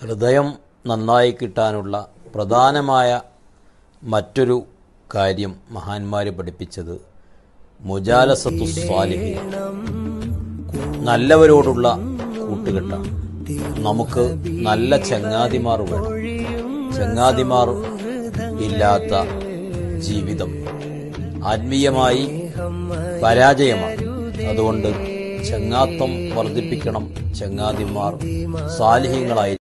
ഹൃദയം നന്നായി കിട്ടാനുള്ള പ്രധാനമായ മറ്റൊരു കാര്യം മഹാന്മാർ പഠിപ്പിച്ചത് മുജാലസത്തു സ്വാലിഹി. നല്ലവരോടുള്ള കൂട്ടുകെട്ടാണ്. നമുക്ക് നല്ല ചങ്ങാതിമാർ വേണം. ചങ്ങാതിമാർ ഇല്ലാത്ത ജീവിതം ആത്മീയമായി പരാജയമാണ്. അതുകൊണ്ട് ചങ്ങാത്തം വർദ്ധിപ്പിക്കണം ചങ്ങാതിമാർ സാലിഹ്യങ്ങളായി